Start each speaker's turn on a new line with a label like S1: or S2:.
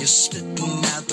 S1: you're sticking out